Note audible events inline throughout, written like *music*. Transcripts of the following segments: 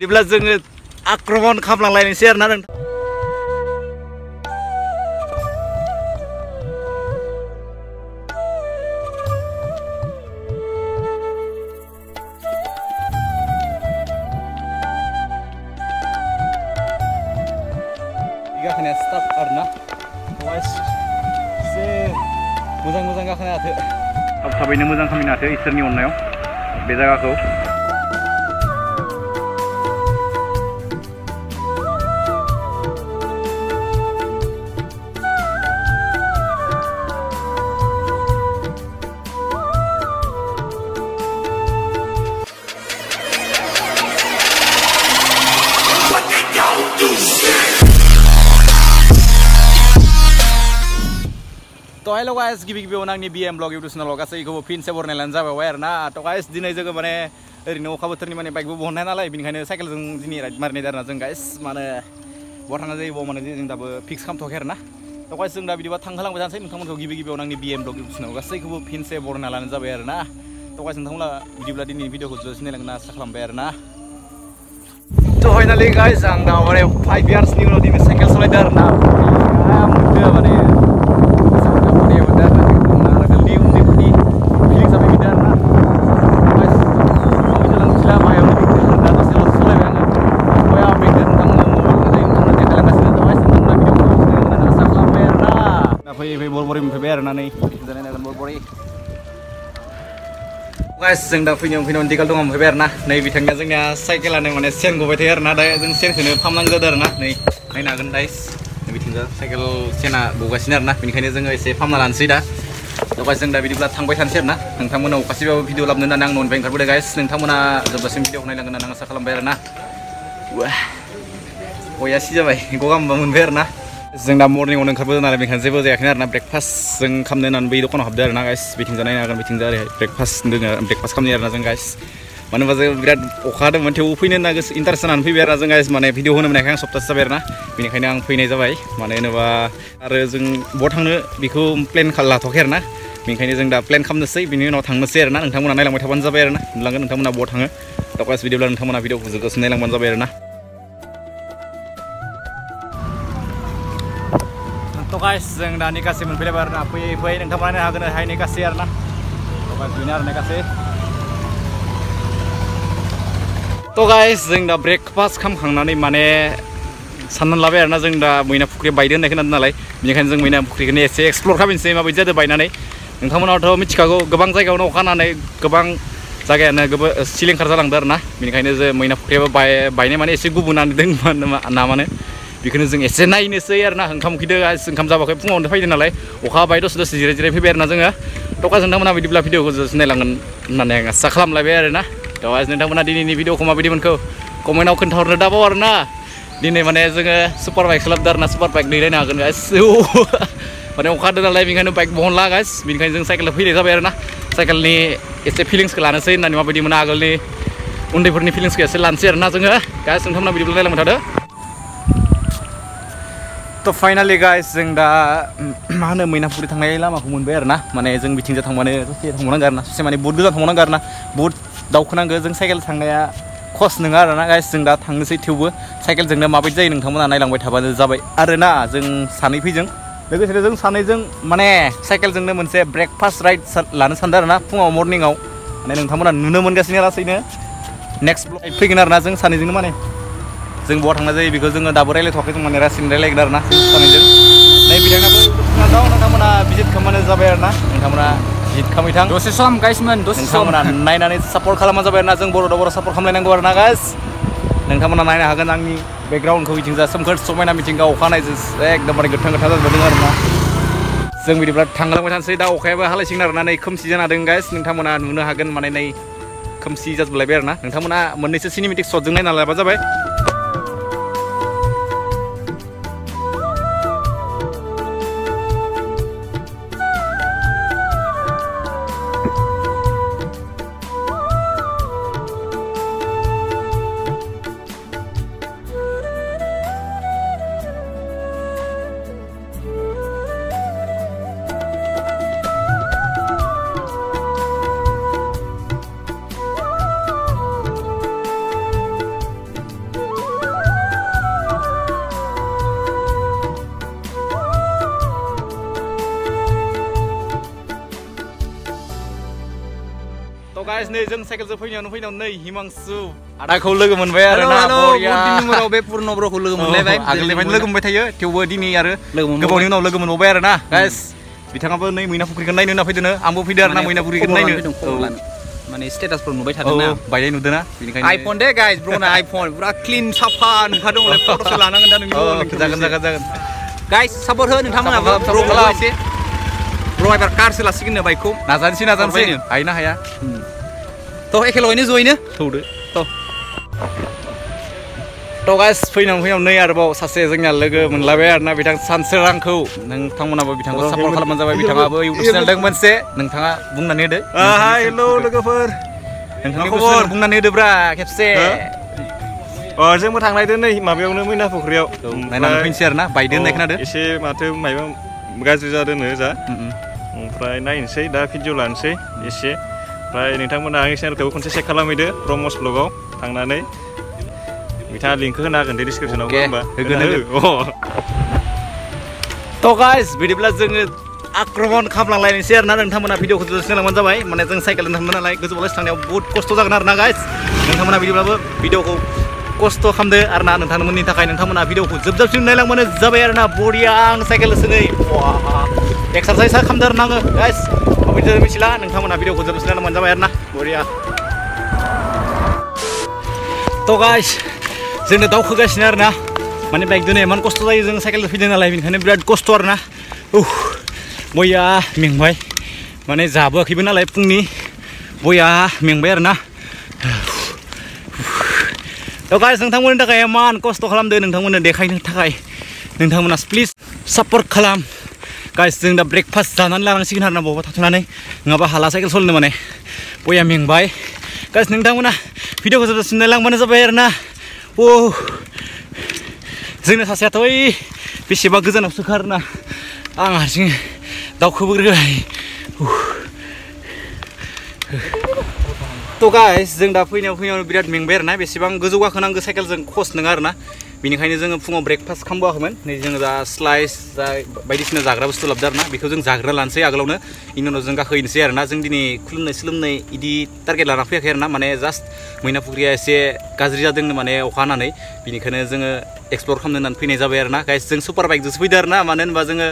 बिदिब्ला जोङो आक्रमन खालामलांलायनोसै आरोना नोंथां गाखोनाया स्टार्ट आरोना गाइस एसे मोजां मोजां गाखोनो हाथो थाब थाबैनो मोजां खामायनो हाथो इसोरनि अननायाव बे जायगाखौ तो हेलो गाइस गिबि गिबियावनो आंनि बिएम ब्लग इउटुब चेनेलाव गासैखौबो फिनसे बरनायलानो जाबाय आरोना तो गाइस दिनै जोङो माने ओरैनो अखा बोथोरनि माने बाइकबो बहननाय नालाय बेनिखायनो साइकेलजों दिनै राइड मारिनाय आरोना जों गाइस माने बहा थांनाय जायो बाव माने जों दाबो फिक्स खालामथ'वाखै आरोना तो गाइस जों दा बिदिबा थांहोलांबाय जानोसै नोंथांमोनखौ गिबि गिबियावनो आंनि बिएम ब्लग इउटुब चेनेलाव गासैखौबो फिनसे बरनायना लानो जाबाय आरोना तो गाइस नोंथांमोना बिदिब्ला दिनैनि भिडिअखौ जोबोद नायलांगोन आसा खालामबाय आरोना तो फाइनालि गाइस आं दा माने फाइभ इयार्सनि उनाव दिनै साइकेल सालायदों आरोना मोनदो माने गाइस जों दा फैनायाव फैनायाव दिगाल दङ मोनफैबाय आरोना नै बिथांनिया जोंनिया साइकेलानो माने सेन गबाय थायो आरोना दा जों सेनखौनो फाहामनांगौ जादों आरोना नै नायनो हागोन गाइस बिथिंजा साइकेल सेना गगासिनो आरोना बेनिखायनो जोङो एसे फाहामना लानोसै दा दा गाइस जों दा बिदिब्ला थांबाय थानोसै आरोना नोंथांमोना अखासेबाबो भिडिअ लाबनो होननानै आं न'निफ्राय ओंखारबोदों गाइस नोंथांमोना जोबजासिम भिडिअखौ नायलांगोन होननानै आं आसा खालामबाय आरोना गया सि जाबाय गगा मोनबा मोनबाय आरोना जों दा मर्निंआवनो ओंखारबोदों नालाय बेनिखायनो जेबो जायाखै आरोना ब्रेकफास्ट जों खालामनो होननानै बै दखानाव हाबदों आरोना गाइस बिथिंजा नायनो हागोन बिथिंजा ओरैहाय ब्रेकफास्ट दोङो ब्रेकफास्ट खालामनो आरोना जों गाइस मानो होनबा जों बिराद अखा हादोंमोन थेवबो फैनो होनना गोसो इन्टारेस्ट जानानै फैबाय आरो जों गाइस माने भिडिअ होनो मोनाखै आं सप्तासे जाबाय आरोना बेनिखायनो आं फैनाय जाबाय मानो होनोबा आरो जों बहा थांनो बेखौ प्लेन लाथ'वाखै आरोना बेनिखायनो जों दा प्लेन खालामनोसै बिनि उनाव थांनोसै आरोना नोंथांमोना नायलांबाय थाबानो जाबाय आरोना नुलांगोन नोंथांमोना बहा थाङो दा गाइस भिडिअब्ला नोंथांमोना भिडिअखौ जोबजासिम नायलांबानो जाबाय आरोना तो गाइस जों दा निकासि मोनफैलायबाय आरोना फैयै फैयै नोंथांमोना हागोन हाय निकासि आरोना तो गाइस बेनो आरो निकासि तो गाइस जों दा ब्रेकफास्ट खालामखांनानै माने साननानै लाबाय आरोना जों दा मैना फुख्रिया बायदो होननाय खोनादों नालाय। बेनिखायनो जों मैना फुख्रिखौनो एसे एक्सप्लर खालामनोसै, माबायदि जादों बायनानै। नोंथांमोनावथ' मिथिखागौ, गोबां जायगायावनो अखा हानानै गोबां जायगायानो गोबां, सिलिंखार जालांदों आरोना बेनिखायनो जों मैना फुख्रियाबो बाय, बायनाय माने एसे गुबुनानै दंमोन ना माने बेखौनो जों एसे नायनोसै आरोना ओंखाम उखैदो ओंखाम जाबाखै फुङावनो फैदो नालाय अखा हाबाय दसे दसे जिराय जिराय फैबाय आरोना जोङो टकाजों नोंथांमोना बिदिब्ला भिडिअखौ जों नायलांगोन होननानै आं आसा खालामलायबाय आरोना थ' नोंथांमोना दिनैनि भिडिअखौ माबायदि मोनखो कमेन्टआव खोन्थाहरनो दाबाव आरोना दिनै माने जोङो सुपार बाइक खालामदों आरोना सुपार बाइक दैलायनो हागोन गाइस माने अखा हादों नालाय बेनिखायनो बाइक बहनला गाइस बेनिखायनो जों साइकेलाव फैनाय जाबाय आरोना साइकेलनि एसे फिलिंसखौ लानोसै होननानै माबायदि मोनो आगोलनि उन्दैफोरनि फिलिंसखौ एसे लानोसै आरोना जोङो गाइस नोंथांमोना बिदिब्ला नायलांबाय थादो the' finally guys जों दा मा होनो मैनाफुरि थांनाय लामाखौ मोनबाय आरोना। माने जों बिथिंजा थांबानो ससे थांबावनांगौ आरोना। ससे माने बहुद गोजान थांबावनांगौ आरोना। बहुद दावखोनांगौ। जों साइकेल थांनाया खस नङा आरोना गाइस जों दा थांनोसै थेवबो। साइकेलजोंनो माबायदि जायो नोंथांमोना नायलांबाय थाबानो जाबाय आरोना। जों सानै फैजों। लोगोसेनो जों सानैजों माने साइकेलजोंनो मोनसे ब्रेकफास्ट राइड लानो सानदों आरोना फुङाव मर्निंआव माने नोंथांमोना नुनो मोनगासिनो लासैनो। नेक्स्ट ब्लग फैगोन आरोना जों सानैजोंनो माने। जों बहा थांनाय जायो बेखौ जोङो दाबो रायलायथ'वाखै जों माने रासिन रायलायगोन आरोना सानैजों नै बिथांनाबो दं नोंथांमोना भिजिट खालामबानो जाबाय आरोना नोंथांमोना भिजिट खालामैथां दसे सम गाइसमोन दसे सम नोंथांमोना नायनानै *laughs* सापर्ट खालामबानो जाबाय आरोना जों बर' बर' सापर्ट खालामलायनांगौ आरोना गाइस नोंथांमोना नायनो हागोन आंनि बेकग्राउन्डखौ बिथिंजा सोमखोर समायना मिथिंगा अखा नायजों एकदमबारे गोथां गोथां जाजोबदों आरोना जों बिदिब्ला थांलांबाय थानोसै दा अखायाबो हालायसिगोन आरोना नै खोमसि जाना दं गाइस नोंथांमोना नुनो हागोन माने नै खोमसि जाजोबलायबाय आरोना नोंथांमोना मोननैसो सिनेमेटिक शटजों नायना लाबा जाबाय गाइस नै जों साइकेलजों फैनायावनो फैनायाव नै हिमांसु आदाखौ लोगो मोनबाय आरो हेल' ना हेल' बरिया। बहुत दिननि उनाव बे पुर्न ब्र'खौ लोगो मोनलायबाय औ, आगोलनिफ्रायनो लोगो मोनबाय थायो थेवबो दिनै आरो लोगो मोनबावबाय। गोबावनि उनाव लोगो मोनबावबाय आरो ना गाइस बिथाङाबो नै मैना फुख्रिखौ नायनो होनना फैदोनो आंबो फैदो आरो ना मैना फुख्रिखौ खबर नायनो लानो फैदों, खबर औ लानो। माने स्टेटासफोर नुबाय औ थादों ना बायनाय नुदों ना बेनिखायनो आइफन दे गाइस ब्र'ना आइफन पुरा क्लिन साफा नुखादों हले फट'सो लानांगोन दा औ नोंनि जागोन जागोन जागोन गाइस सापर्ट हो नोंथांमोनाबो Support खालाम, ब्र'खौ support एसे ब्र' एबार कारसो लासिगोननो बाइकखौ नाजानोसै नाजानोसै हरबायनो। हायो ना हाया थ' एखेल'यैनो जयैनो थौदो थ' थ' गाइस फैनायाव फैनायाव नै आरोबाव सासे जोंनिया लोगो मोनलायबाय आरोना बिथां सानसोरांखौ नोंथांमोनाबो बिथांखौ सापर्ट खालामबानो जाबाय बिथाङाबो इउटुब चेनेल दं मोनसे नोंथाङा बुंनानै होदो हाय हेल' लोगोफोर नोंथांनि मा खबर? बोसोर बुंनानै होदोब्रा खेबसे अ जोंबो थांनायदो नै माबायावनो मैना फुख्रियाव नायनानै फैनोसै आरोना बायदो होननाय खोनादो एसे माथो मायबा गाज्रि जादोंनो जा उम, उम। ओमफ्राय नायनोसै दा भिडिअ लानोसै एसे ओमफ्राय नोंथांमोना आंनि चेनेलखौबो खनसे चेक खालामहैदो प्रमस ब्लगाव थांनानै। बिथाङा लिंकखौ होना होगोन दे डिसक्रिपसनाव होमबा। थ' गाइस बिदिब्ला जोङो आक्रमन खालामलांलायनोसै आरोना। नोंथांमोना भिडिअखौ जोंलांबानो जाबाय। माने जों साइकेलजों नालाय गोजौआवलासि थांनायाव बहुत खस्थ' जागोन आरोना गाइस नोंथांमोना बिदिब्लाबो भिडिअखौ खस्थ' खालामदो आरोना। नोंथांमोननि थाखाय नोंथांमोना भिडिअखौ जोबजाबसिम नायलांबानो जाबाय आरोना। बरिया आं साइकेल सोनै एक्सारसाइस खालामदो आरो आङो गाइस बिदिनो मिथिला नोंथांमोना भिडिअखौ जोबजाबसिम नायलांबानो जाबाय आरोना बरिया थ' गाइस जोंनो दावखोगासिनो आरोना माने बाइकजों इमान खस्थ' जायो जों साइकेलजों फैदों नालाय बेनिखायनो बिराद खस्थ' आरोना उह बया मेंबाय माने जाबोआखैबो नालाय फुंनि बया मेंबाय आरोना थ' गाइस नोंथांमोननि थाखाय इमान खस्थ' खालामदो नोंथांमोननो देखायनो थाखाय नोंथांमोना प्लिज सापर्ट खालाम गाइस जों दा ब्रेकफास्ट जानानै लानांसिगोन आरोना बबावबा थाथ'नानै नङाबा हाला साइकेल सलिनो माने बया मेंबाय गाइस नोंथांमोना भिडिअखौ जोबजासिम नायलांबानो जाबाय आरोना अ जोंना सासेयाथ' ओइ बेसेबा गोजानावसो खारोना आं हारसिं दावखोबोग्रोबाय थ' गाइस जों दा फैनायाव फैनायाव बिराद मेंबाय आरोना बेसेबां गोजौ गाखोनांगौ साइकेलजों खस नङा आरोना बेनिखायनो जोङो फुङाव ब्रेकफास्ट खालामबोआखैमोन नै जोङो दा स्लाइस जा बायदिसिना जाग्रा बुस्थु लाबोदो आरोना बेखौ जों जाग्रा लानोसै आगोलावनो। बेनि उनाव जों गाखोहैनोसै आरोना। जों दिनै खुलुमनाय, सोलोंनाय इदि टारगेट लाना फैयाखै आरोना। माने जास्ट मैना फुख्रिया एसे गाज्रि जादोंनो माने अखा हानानै। बेनिखायनो जोङो एक्सप्लर खालामनो होननानै फैनाय जाबाय आरोना। गाइस जों सुपार बाइकजोंसो फैदो आरोना। मानो होनबा जोङो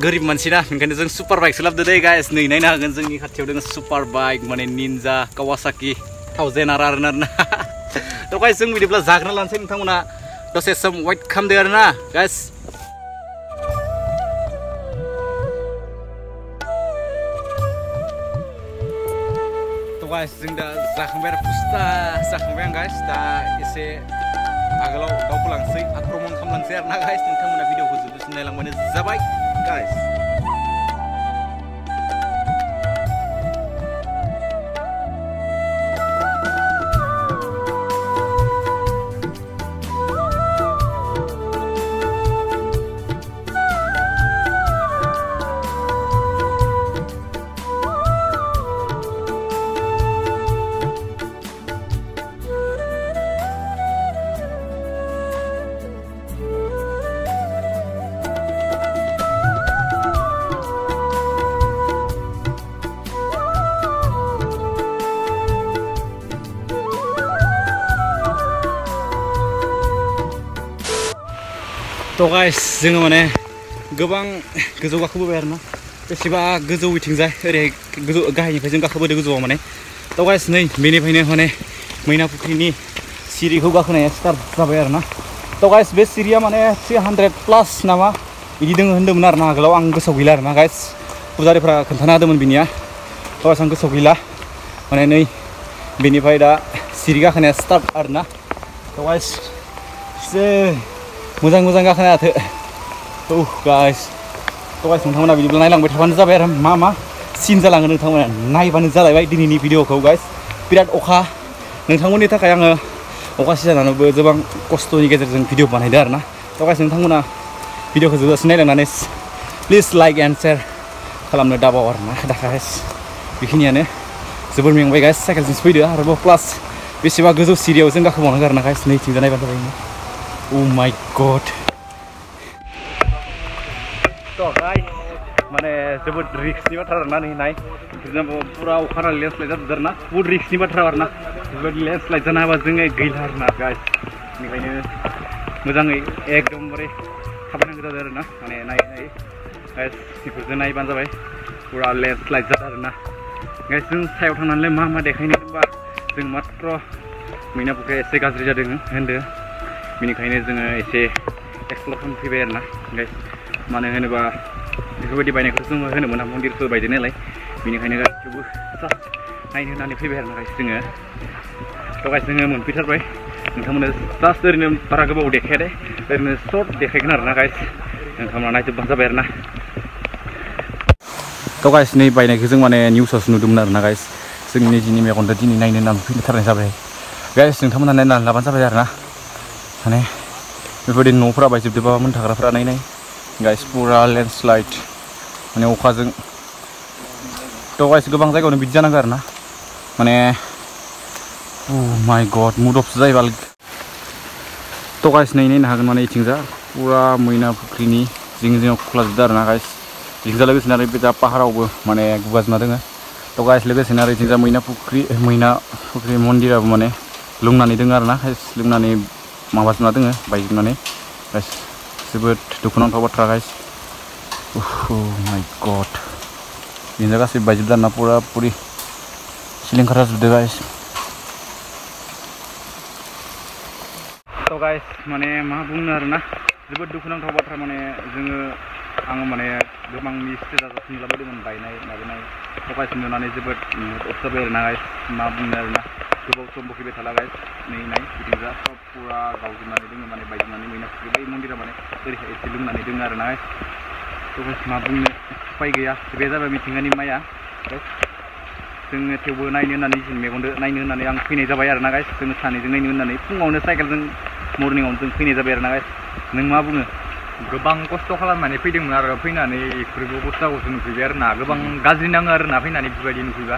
गोरिब मानसि ना। ओंखायनो जों सुपार बाइकसो लाबोदो दै गाइस नै नायनो हागोन जोंनि खाथियाव दङ सुपार बाइक माने निन्जा कावासाकि थावजेन आर आरोना। *laughs* Tukai sung video belas zakna lansing tang una dosa sem white kam there na guys. Tukai sung da zakmer pusta zakmer guys ta ise agalo dau pulang sih akromon kam lansir na guys tang una video khusus nailang mana zabai guys. थ' guys जोङो माने गोबां गोजौ गाखोबोबाय आरोना बेसेबा गोजौ बिथिंजाय ओरै गोजौ गाहायनिफ्राय जों गाखोबोदो गोजौआव माने थ' गाइस नै बेनिफ्रायनो माने मैना फुख्रिनि सिरिखौ गाखोनाया स्टार्ट जाबाय आरोना थ' गाइस बे सिरिया माने थ्रि हान्ड्रेड प्लास नामा बिदि दङ होन्दोंमोन आरोना आगोलाव आं गोसोआव गैला आरोना गाइस फुजारिफ्रा खोन्थाना होदोंमोन बिनिया थ' गाइस आं गोसोआव गैला माने नै बेनिफ्राय दा सिरि गाखोनाया स्टार्ट आरोना थ' गाइस एसे मोजां मोजां गाखोनो हाथो औ गाइस थ' गाइस नोंथांमोना बिदिब्ला नायलांबाय थाबानो जाबाय आरो मा मा सिन जालाङो नोंथांमोना नायबानो जालायबाय दिनैनि भिडिअखौ गाइस बिराद अखा नोंथांमोननि थाखाय आङो अखा सिजानानैबो गोबां खस्थ'नि गेजेरजों भिडिअ बानायदो आरोना थ' गाइस नोंथांमोना भिडिअखौ जोबजासिम नायलांनानै प्लिज लाइक एन्ड सेयार खालामनो दाबाव आरोना दा गाइस बेखिनियानो जोबोर मेंबाय गाइस साइकेलजोंसो फैदो आरोबाव प्लास बेसेबा गोजौ सिरियाव जों गाखोबावनांगौ आरोना गाइस नैथिंजा नायबानो जाबाय Oh god. थ' गाइस माने जोबोद रिक्सनि बाथ्रा आरोना नै नाय जोंबो पुरा अखा हानानै लेन्डस्लाइड जादों आरोना बुहुद रिक्सनि बाथ्रा आरोना बेबायदि लेन्डस्लाइड जानो हाबा जोङो गैला आरोना गाइस बेनिखायनो मोजाङै एकदमबारे थाबायनांगौ जादों आरोना माने नायै नायै गाइस बेफोरखौ नायबानो जाबाय पुरा लेन्डस्लाइड जादों आरोना गाइस जों सायाव थांनानैलाय मा मा देखायनो होनबा जों मात्र मैना फुख्रिया एसे गाज्रि जादों होनदो बेनिखायनो जोङो एसे एक्सप्लर खालामनो फैबाय आरोना गाइस मानो होनोबा बेफोरबायदि बायनायखौ जोङो होनो मोना मन्दिरफोर बायदि नालाय बेनिखायनो गासिबो जास्ट नायनो होननानै फैबाय आरोना गाइस जोङो थ' गाइस जोङो मोनफैथारबाय नोंथांमोना जास्ट ओरैनो बारा गोबाव देखाया दे ओरैनो सर्ट देखायगोन आरोना गाइस नोंथांमोना नायजोबबानो जाबाय आरोना थ' गाइस नै बायनायखौ जों माने निउसावसो नुदोंमोन आरोना गाइस जों निजिनि मेगनजों दिनै नायनो होननानै फैथारनाय जाबाय गाइस नोंथांमोना नायनानै लाबानो जाबाय आरोना माने बेफोरबायदि न'फोरा बायजोबदोंबा मोन थाग्राफोरा नायनाय। गाइस पुरा लेन्डस्लाइड माने अखाजों थ' गाइस गोबां जायगायावनो बिदि जानांगौ आरोना। माने माइ गड मुड अफसो जायोबा थ' गाइस नै नायनो हागोन माने इथिंजा। पुरा मैना फुख्रिनि जिं जिङाव खुख्लाजोबदों आरोना गाइस इथिंजा लोगोसेनो आरो बे दा पाहारावबो माने गुगाजोबना दोङो। थ' गाइस लोगोसेनो आरो इथिंजा मैना फुख्रि मैना फुख्रि मन्दिराबो माने लुंनानै दोङो आरोना गाइस लुंनानै माबाजोबना दोङो बायजोबनानै। गाइस, जोबोद दुखुनांथाव बाथ्रा गाइस। माइ गड। बिदिनो गासैबो बायजोबदों आरोना पुरा पुरि। सिलिंखार जाजोबदों गाइस। गाइस, माने मा बुंनो आरोना? जोबोद दुखुनांथाव बाथ्रा माने जोङो, आङो माने गोबांनि स्टेटास नुलाबायदोंमोन बायनाय, माबानाय। गाइस, नुनानै जोबोद अफ जाबाय आरोना गाइस। मा बुंनो आरोना? गोबाव सम बोखैबाय थाला गाइस नै नाय बिदिनो सब पुरा गावजोबनानै दोङो माने बायजोबनानै मैना फुख्रि बै मन्दिरा माने ओरैहाय एसे लोंनानै दोङो आरोना गाइस थ' गाइस मा बुंनो उपाय गैया बे जाबाय मिथिंगानि माया गाइस जोङो थेवबो नायनो होननानै जों मेगनजों नायनो होननानै आं फैनाय जाबाय आरोना गाइस जोङो सानैजों नायनो होननानै फुङावनो साइकेलजों मर्निंआवनो जों फैनाय जाबाय आरोना गाइस नों मा बुङो गोबां खस्थ' खालामनानै फैदोंमोन आरो फैनानै बेफोरबो अबस्थाखौसो नुफैबाय आरो ना गोबां गाज्रि नाङो आरो ना फैनानै बेबायदि नुफैबा।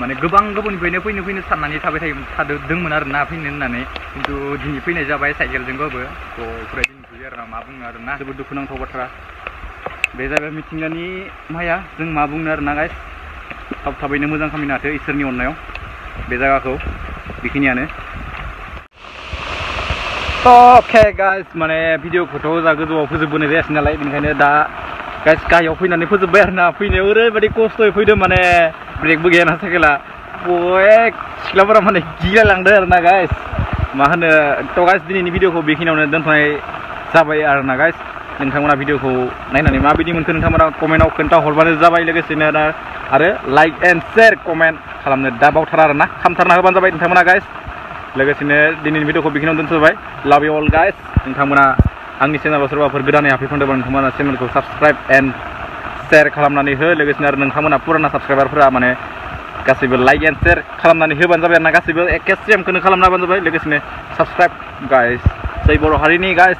माने गोबां गोबावनिफ्रायनो फैनो फैनो साननानै थाबाय थायो थादोंमोन आरो ना फैनो होननानै। खिन्थु दिनै फैनाय जाबाय साइकेलजोंबाबो। थ' बेफोरबायदि नुफैबाय आरो ना मा बुङो आरो ना जोबोद दुखुनांथाव बाथ्रा। बे जाबाय मिथिंगानि माया जों मा बुंनो आरोना गाइस? थाब थाबैनो मोजां खामायनो हाथो इसोरनि अननायाव। बे जायगाखौ बेखिनियानो। अके गाइस माने भिडिअखौथ' जा गोजौआव फोजोबबोनाय जायासै नालाय बेनिखायनो दा गाइस गाहायाव फैनानै फोजोब्बाय आरोना फैनायाव ओरैबायदि खस्थ'यै फैदों माने ब्रेकबो गैयाना साइकेला बय सिख्लाफोरा माने गिलायलांदों आरोना गाइस मा होनो थ' गाइस दिनैनि भिडिअखौ बेखिनियावनो दोनथ'नाय जाबाय आरोना गाइस नोंथांमोना भिडिअखौ नायनानै माबायदि मोनखो नोंथांमोना कमेन्टआव खोन्थाहरबानो जाबाय लोगोसेनो आरो लाइक एन्ड शेयार कमेन्ट खालामनो दा बावथारा आरोना खालामथारना होबानो जाबाय नोंथांमोना गाइस लोगोसेनो दिनैनि भिडिअखौ बेखिनियाव दोनथ'बाय। लाभ इउ अल गाइस नोंथांमोना आंनि चेनेलाव सोरबाफोर गोदानै हाबफैफ्लांदोंबा नोंथांमोना चेनेलखौ साबस्क्राइब एन्ड शेयार खालामनानै हो। लोगोसेनो आरो नोंथांमोना पुराना साबस्क्राइबारफोरा माने गासैबो लाइक एन्ड शेयार खालामनानै होबानो जाबाय आरोना। गासैबो एके सेमखौनो खालामना होबानो जाबाय। लोगोसेनो साबस्क्राइब गाइस जै बर' हारिनि गाइस